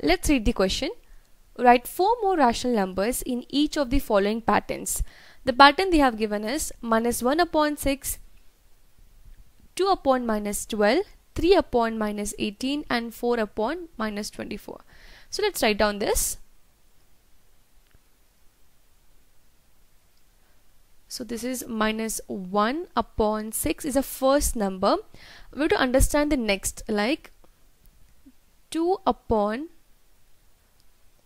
Let's read the question. Write four more rational numbers in each of the following patterns. The pattern they have given is minus 1 upon 6, 2 upon minus 12, 3 upon minus 18 and 4 upon minus 24. So let's write down this. So this is minus 1 upon 6 is a first number. We have to understand the next like 2 upon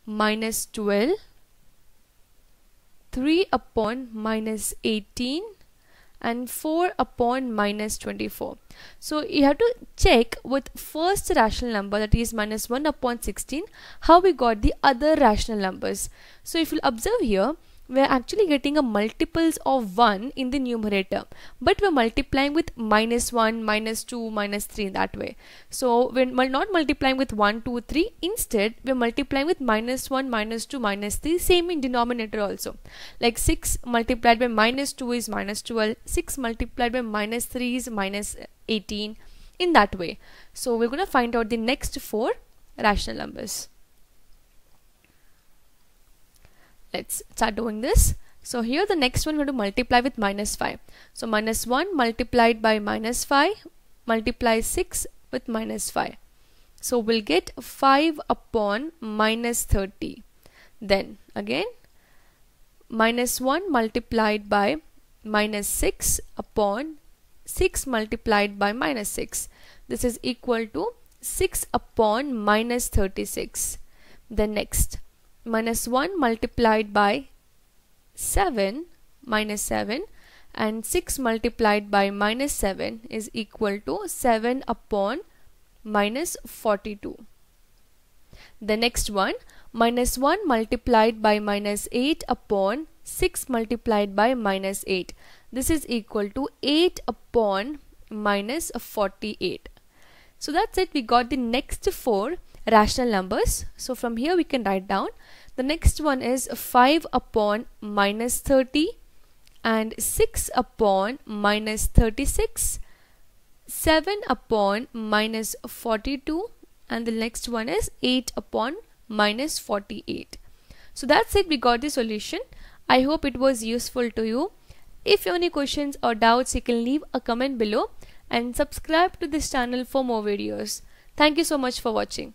minus 12 3 upon minus 18 and 4 upon minus 24 so you have to check with first rational number that is minus 1 upon 16 how we got the other rational numbers. So if you observe here we're actually getting a multiples of 1 in the numerator but we're multiplying with minus 1 minus 2 minus 3 that way. So we're not multiplying with 1 2 3 instead we're multiplying with minus 1 minus 2 minus 3 same in denominator also. Like 6 multiplied by minus 2 is minus 12 6 multiplied by minus 3 is minus 18 in that way. So we're going to find out the next four rational numbers let's start doing this. So here the next one we're going to multiply with minus 5 so minus 1 multiplied by minus 5 multiply 6 with minus 5 so we'll get 5 upon minus 30 then again minus 1 multiplied by minus 6 upon 6 multiplied by minus 6 this is equal to 6 upon minus 36 then next minus 1 multiplied by 7 minus 7 and 6 multiplied by minus 7 is equal to 7 upon minus 42. The next one minus 1 multiplied by minus 8 upon 6 multiplied by minus 8. This is equal to 8 upon minus 48. So that's it. We got the next four rational numbers. So from here we can write down. The next one is 5 upon minus 30 and 6 upon minus 36 7 upon minus 42 and the next one is 8 upon minus 48 so that's it. We got the solution. I hope it was useful to you. If you have any questions or doubts you can leave a comment below and subscribe to this channel for more videos. Thank you so much for watching